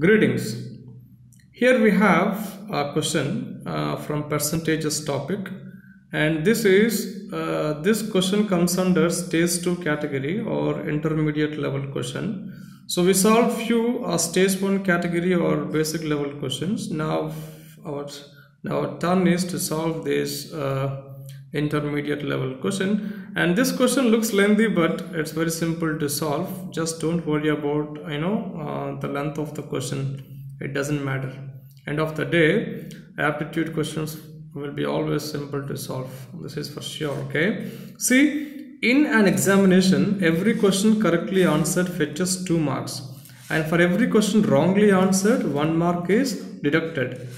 Greetings. Here we have a question uh, from percentages topic and this is uh, this question comes under stage 2 category or intermediate level question. So we solve few uh, stage 1 category or basic level questions. Now our now our turn is to solve this uh, intermediate level question. And this question looks lengthy but it's very simple to solve. Just don't worry about you know uh, the length of the question. It doesn't matter. End of the day aptitude questions will be always simple to solve. This is for sure okay? See in an examination every question correctly answered fetches 2 marks. And for every question wrongly answered 1 mark is deducted.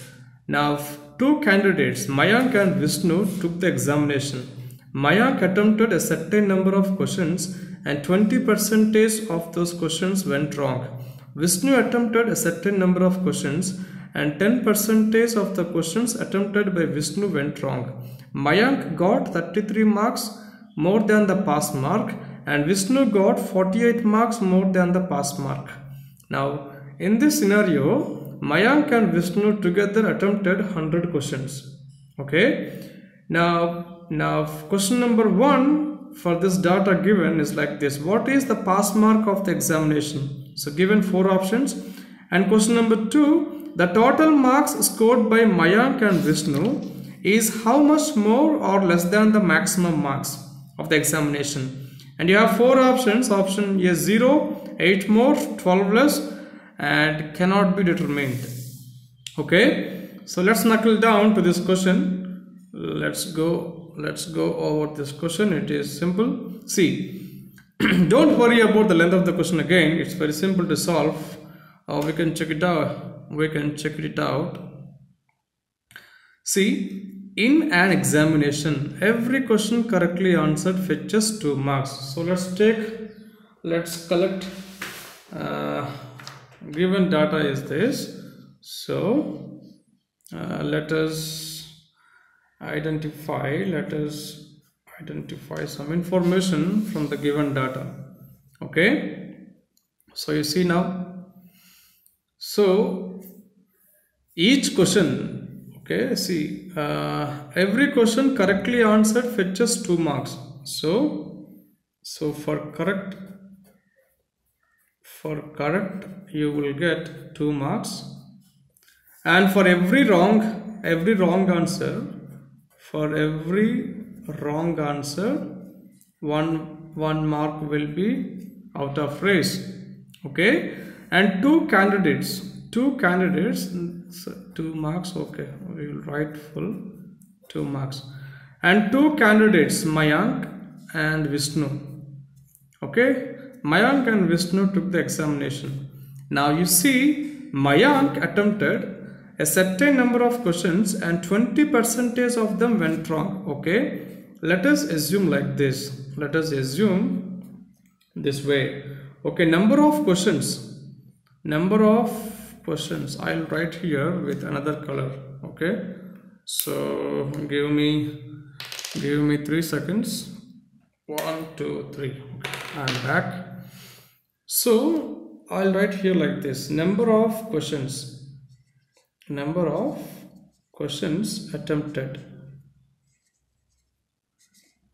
Now two candidates, Mayank and Vishnu, took the examination. Mayank attempted a certain number of questions and 20 percentage of those questions went wrong. Vishnu attempted a certain number of questions and 10 percentage of the questions attempted by Vishnu went wrong. Mayank got 33 marks more than the pass mark and Vishnu got 48 marks more than the pass mark. Now, in this scenario, Mayank and Vishnu together attempted 100 questions. Okay. Now, now question number one for this data given is like this. What is the pass mark of the examination? So given four options. And question number two, the total marks scored by Mayank and Vishnu is how much more or less than the maximum marks of the examination. And you have four options. Option A 0, 8 more, 12 less, and cannot be determined. Okay? So let's knuckle down to this question. Let's go let's go over this question. It is simple. See don't worry about the length of the question again. It's very simple to solve. Uh, we can check it out. We can check it out. See in an examination every question correctly answered fetches two marks. So let's take let's collect uh, given data is this so uh, let us identify let us identify some information from the given data okay? So you see now so each question okay see uh, every question correctly answered fetches two marks. So so for correct for correct you will get 2 marks. And for every wrong every wrong answer for every wrong answer one one mark will be out of race okay? And two candidates two candidates two marks okay we will write full two marks. And two candidates mayank and vishnu okay Mayank and Vishnu took the examination. Now you see Mayank attempted a certain number of questions and 20 percentage of them went wrong. Okay. Let us assume like this. Let us assume this way. Okay. Number of questions. Number of questions. I'll write here with another color. Okay. So give me give me three seconds. One, two, three. I'm back so I'll write here like this. Number of questions. Number of questions attempted.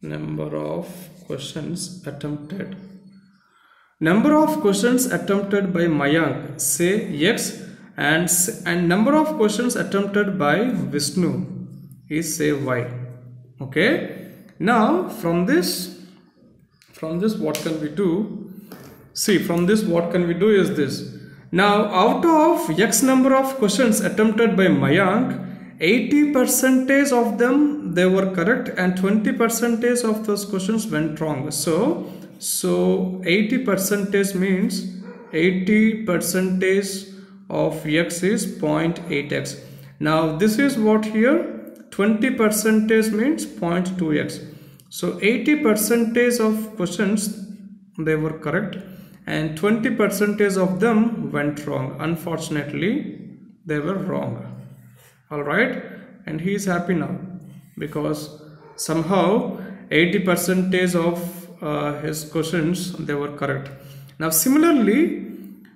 Number of questions attempted. Number of questions attempted by Mayank. Say X and and number of questions attempted by Vishnu. Is say Y okay? Now from this from this what can we do See, from this what can we do is this. Now, out of X number of questions attempted by Mayank, 80 percentage of them they were correct and 20 percentage of those questions went wrong. So, so 80 percentage means 80 percentage of X is 0.8X. Now, this is what here 20 percentage means 0.2X. So, 80 percentage of questions they were correct and 20 percentage of them went wrong unfortunately they were wrong all right and he is happy now because somehow 80 percentage of uh, his questions they were correct now similarly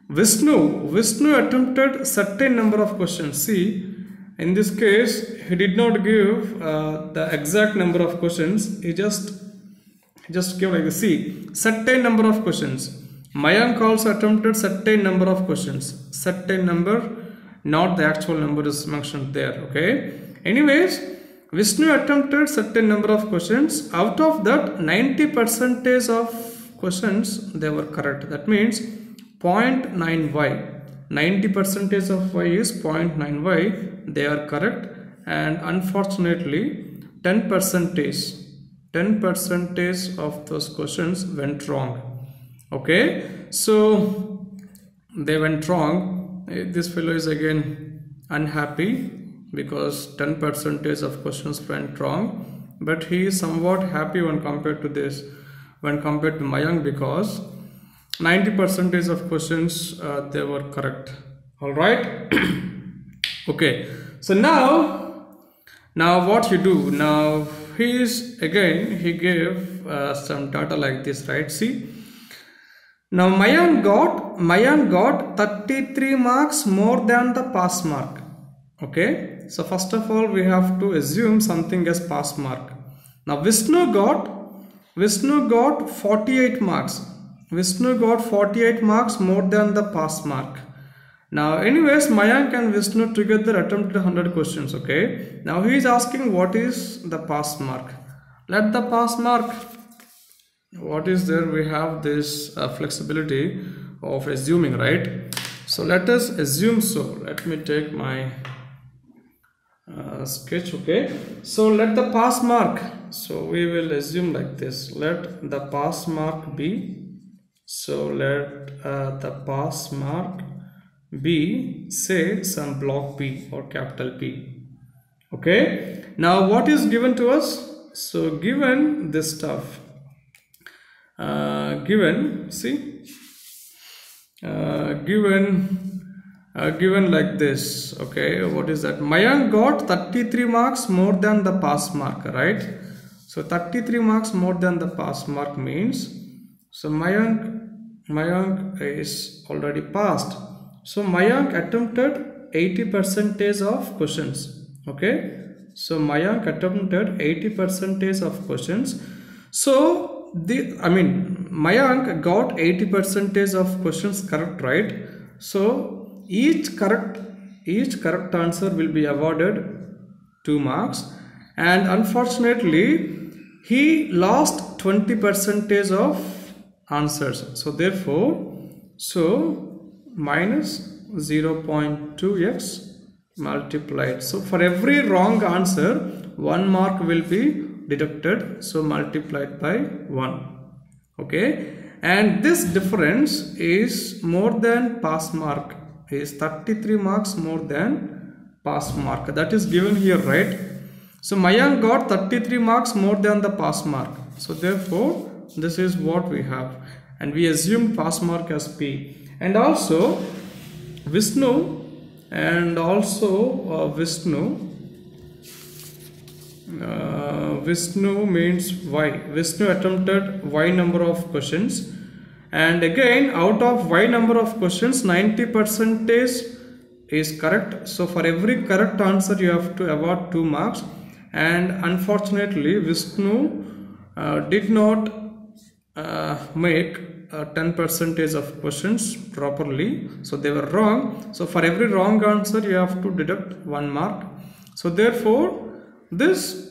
Vishnu, Vishnu attempted certain number of questions. See, in this case, he did not give uh, the exact number of questions. He just just give like. See, certain number of questions. Mayank also attempted certain number of questions. Certain number, not the actual number is mentioned there. Okay. Anyways, Vishnu attempted certain number of questions. Out of that, 90 percentage of questions they were correct. That means 0.9y 90 percentage of y is 0.9y they are correct and unfortunately 10 percentage 10 percentage of those questions went wrong okay so they went wrong. This fellow is again unhappy because 10 percentage of questions went wrong. But he is somewhat happy when compared to this when compared to Mayank because 90 percentage of questions uh, they were correct. All right? Okay so now now what you do? Now he is again he gave uh, some data like this right? See now Mayank got Mayank got 33 marks more than the pass mark okay so first of all we have to assume something as pass mark now Vishnu got Vishnu got 48 marks Vishnu got 48 marks more than the pass mark. Now anyways Mayank and Vishnu together attempted 100 questions okay. Now he is asking what is the pass mark. Let the pass mark what is there we have this uh, flexibility of assuming right. So let us assume so. Let me take my uh, sketch okay. So let the pass mark so we will assume like this let the pass mark be so let uh, the pass mark be say some block P or capital P. Okay. Now what is given to us? So given this stuff, given see, uh, given uh, given like this okay what is that mayank got 33 marks more than the pass mark right so 33 marks more than the pass mark means so mayank Mayank is already passed. So Mayank attempted 80 percentage of questions. Okay. So Mayank attempted 80 percentage of questions. So the I mean Mayank got 80 percentage of questions correct, right? So each correct each correct answer will be awarded 2 marks. And unfortunately he lost 20 percentage of answers. So therefore so minus 0.2x multiplied. So for every wrong answer one mark will be deducted so multiplied by 1 okay? And this difference is more than pass mark. Is 33 marks more than pass mark. That is given here right? So Mayank got 33 marks more than the pass mark. So therefore this is what we have. And we assume pass mark as P. And also Vishnu and also uh, Vishnu uh, Vishnu means Y Vishnu attempted Y number of questions. And again out of Y number of questions 90 percentage is correct. So for every correct answer you have to award 2 marks. And unfortunately Vishnu uh, did not uh, make uh, 10 percentage of questions properly. So they were wrong. So for every wrong answer you have to deduct one mark. So therefore this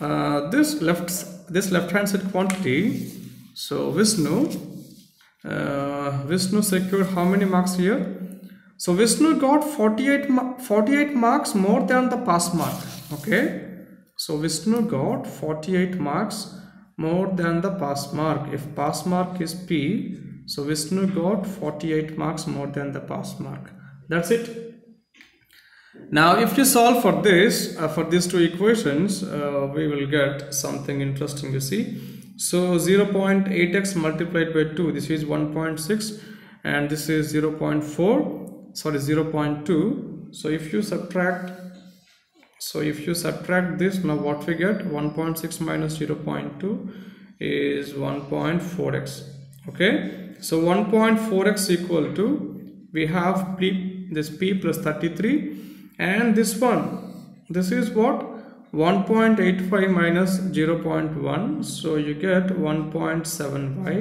uh, this left this left hand side quantity so Vishnu uh, Vishnu secured how many marks here so Vishnu got 48 48 marks more than the pass mark okay so Vishnu got 48 marks more than the pass mark. If pass mark is P, so Vishnu got 48 marks more than the pass mark. That's it. Now if you solve for this, uh, for these two equations, uh, we will get something interesting you see. So 0.8x multiplied by 2, this is 1.6 and this is 0.4, sorry 0.2. So if you subtract so if you subtract this now what we get 1.6 minus 0.2 is 1.4x okay so 1.4x equal to we have p this p plus 33 and this one this is what? 1.85 minus 0.1 so you get 1.7y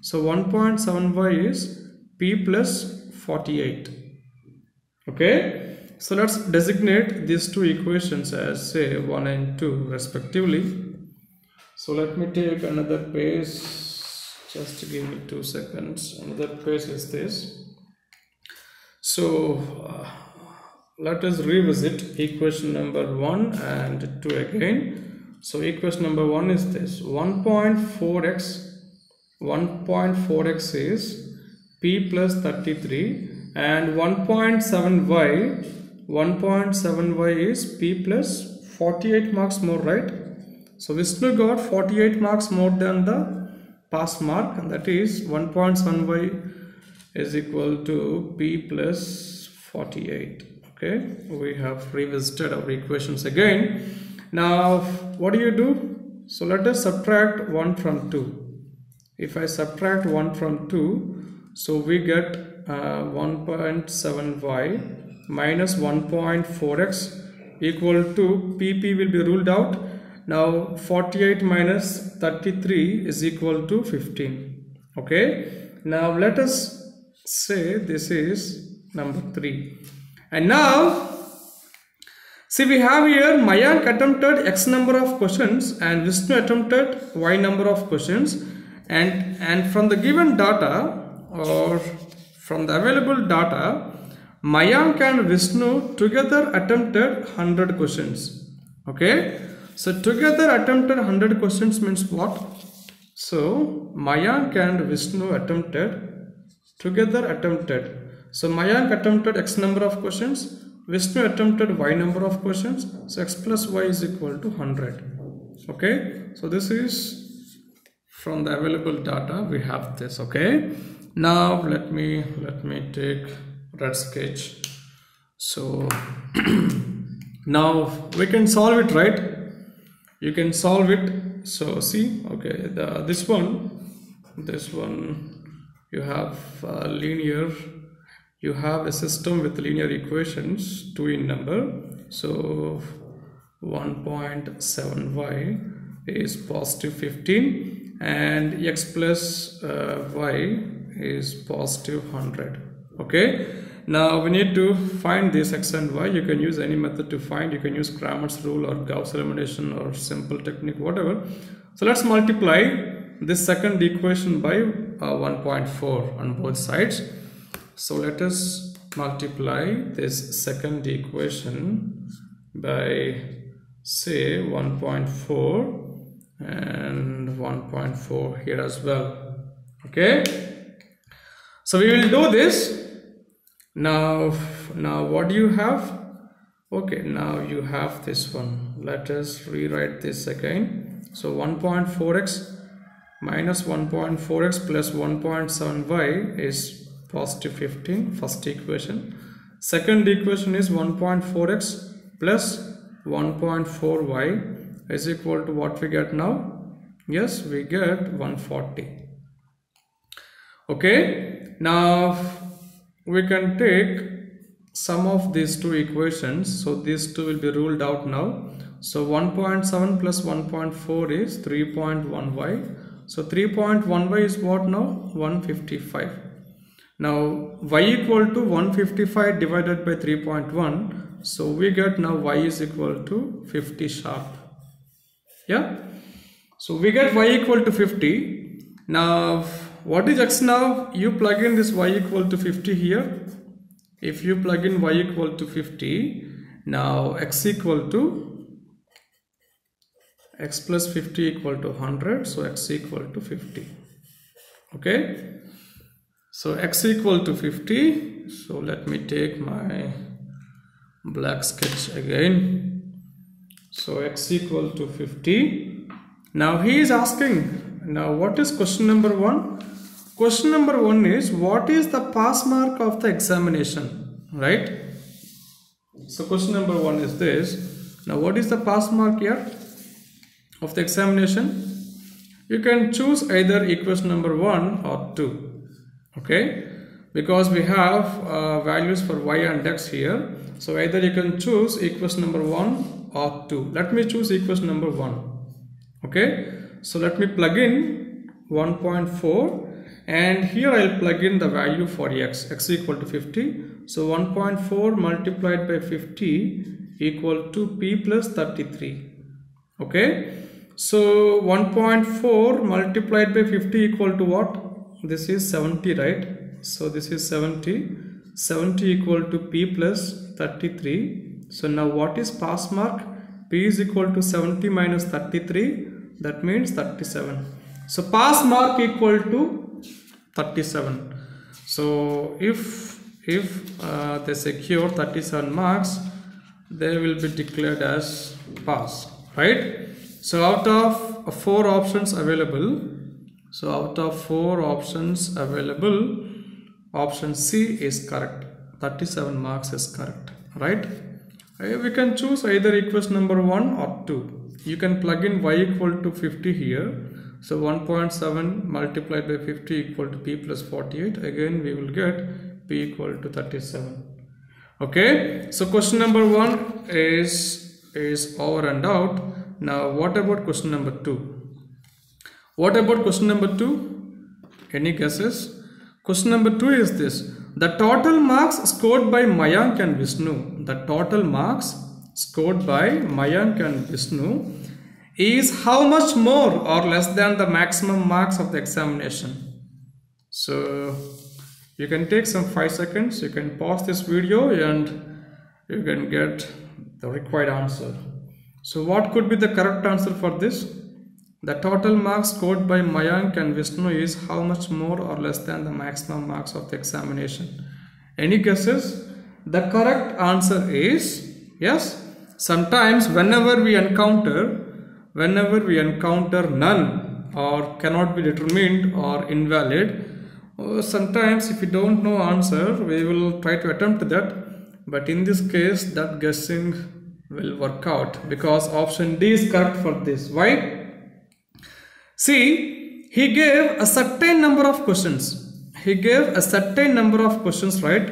so 1.7y is p plus 48 okay? So let's designate these two equations as say 1 and 2 respectively. So let me take another page just give me two seconds. Another page is this. So uh, let us revisit equation number 1 and 2 again. So equation number 1 is this. 1.4x 1.4x is p plus 33 and 1.7y 1.7y is p plus 48 marks more right? So Vishnu got 48 marks more than the pass mark. And that is 1.7y is equal to p plus 48 okay we have revisited our equations again. Now what do you do? So let us subtract 1 from 2 if I subtract 1 from 2 so we get uh, 1.7y minus 1.4x equal to pp will be ruled out. Now 48 minus 33 is equal to 15 okay? Now let us say this is number 3 and now, see we have here Mayank attempted X number of questions and Vishnu attempted Y number of questions and, and from the given data or from the available data, Mayank and Vishnu together attempted 100 questions. Okay. So together attempted 100 questions means what? So Mayank and Vishnu attempted together attempted so Mayank attempted x number of questions, Vishnu attempted y number of questions. So x plus y is equal to 100. Okay, so this is from the available data we have this. Okay, now let me let me take red sketch. So now we can solve it, right? You can solve it. So see, okay, the this one, this one, you have uh, linear you have a system with linear equations 2 in number. So 1.7y is positive 15 and x plus uh, y is positive 100 okay? Now we need to find this x and y. You can use any method to find. You can use Cramer's rule or Gauss elimination or simple technique whatever. So let's multiply this second equation by uh, 1.4 on both sides so let us multiply this second equation by say 1.4 and 1.4 here as well. Okay. So we will do this. Now, now what do you have? Okay, now you have this one. Let us rewrite this again. So 1.4x minus 1.4x plus 1.7y is positive 15 first equation. Second equation is 1.4x plus 1.4y is equal to what we get now? Yes we get 140 okay now we can take sum of these two equations. So these two will be ruled out now. So 1.7 plus 1.4 is 3.1y so 3.1y is what now? 155 now y equal to 155 divided by 3.1. So we get now y is equal to 50 sharp. Yeah. So we get y equal to 50. Now what is x now? You plug in this y equal to 50 here. If you plug in y equal to 50, now x equal to x plus 50 equal to 100. So x equal to 50. Okay. So x equal to 50. So let me take my black sketch again. So x equal to 50. Now he is asking, now what is question number one? Question number one is what is the pass mark of the examination, right? So question number one is this. Now what is the pass mark here of the examination? You can choose either equation number one or two okay? Because we have uh, values for y and x here. So either you can choose equation number 1 or 2 let me choose equation number 1 okay? So let me plug in 1.4 and here I'll plug in the value for x. x equal to 50 so 1.4 multiplied by 50 equal to p plus 33 okay? So 1.4 multiplied by 50 equal to what this is 70 right? So this is 70 70 equal to p plus 33 so now what is pass mark? P is equal to 70 minus 33 that means 37 so pass mark equal to 37 so if if uh, they secure 37 marks they will be declared as pass right? So out of four options available so out of four options available option C is correct. 37 marks is correct right? Uh, we can choose either equation number 1 or 2 you can plug in y equal to 50 here. So 1.7 multiplied by 50 equal to p plus 48 again we will get p equal to 37 okay? So question number 1 is is over and out. Now what about question number 2 what about question number 2 any guesses? Question number 2 is this. The total marks scored by mayank and vishnu. The total marks scored by mayank and vishnu is how much more or less than the maximum marks of the examination? So you can take some 5 seconds. You can pause this video and you can get the required answer. So what could be the correct answer for this the total marks scored by Mayank and Vishnu is how much more or less than the maximum marks of the examination. Any guesses? The correct answer is yes. Sometimes whenever we encounter whenever we encounter none or cannot be determined or invalid uh, sometimes if we don't know answer we will try to attempt that. But in this case that guessing will work out because option D is correct for this. Why see he gave a certain number of questions. He gave a certain number of questions right?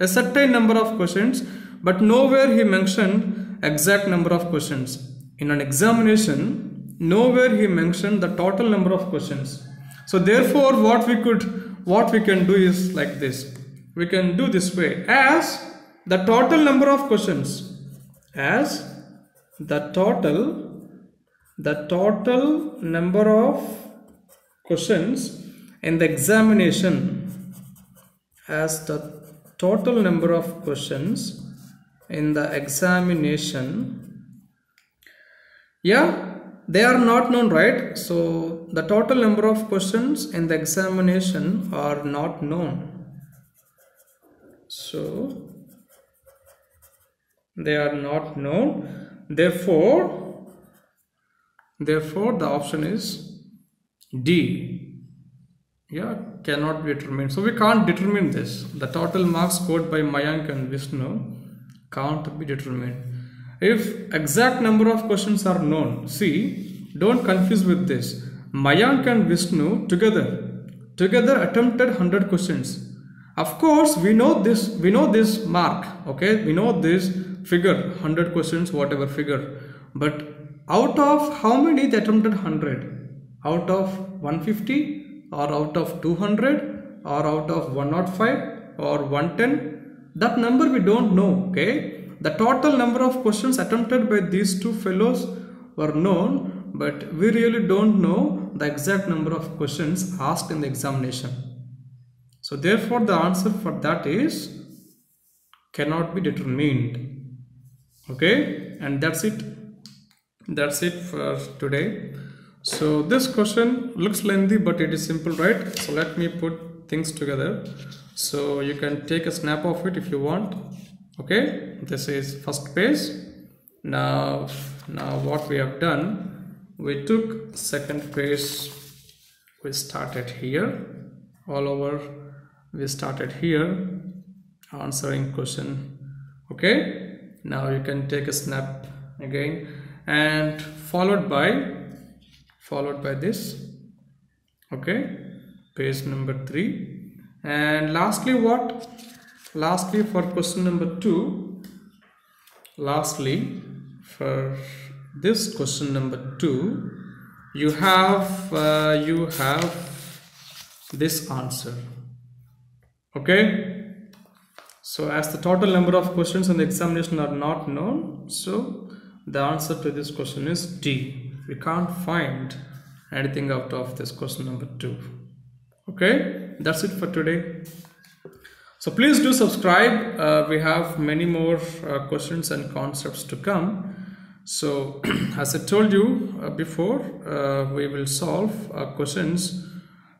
A certain number of questions but nowhere he mentioned exact number of questions. In an examination nowhere he mentioned the total number of questions. So therefore what we could what we can do is like this. We can do this way. As the total number of questions as the total the total number of questions in the examination as the total number of questions in the examination. Yeah they are not known right? So the total number of questions in the examination are not known. So they are not known. Therefore therefore the option is d. Yeah cannot be determined. So we can't determine this. The total marks scored by mayank and vishnu can't be determined. If exact number of questions are known see don't confuse with this. Mayank and vishnu together together attempted 100 questions. Of course we know this we know this mark okay? We know this figure 100 questions whatever figure. But out of how many they attempted 100 out of 150 or out of 200 or out of 105 or 110 that number we don't know okay? The total number of questions attempted by these two fellows were known but we really don't know the exact number of questions asked in the examination. So therefore the answer for that is cannot be determined okay? And that's it that's it for today. So this question looks lengthy but it is simple right? So let me put things together. So you can take a snap of it if you want okay? This is first page. Now now what we have done we took second page we started here. All over we started here answering question okay? Now you can take a snap again and followed by followed by this. Okay page number 3 and lastly what? Lastly for question number 2 lastly for this question number 2 you have uh, you have this answer. Okay? So as the total number of questions in the examination are not known so the answer to this question is D. We can't find anything out of this question number 2 okay? That's it for today. So please do subscribe. Uh, we have many more uh, questions and concepts to come. So as i told you uh, before uh, we will solve uh, questions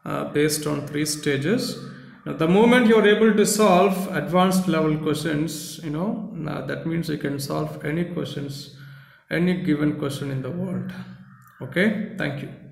uh, based on three stages. Now the moment you are able to solve advanced level questions you know that means you can solve any questions any given question in the world. Okay? Thank you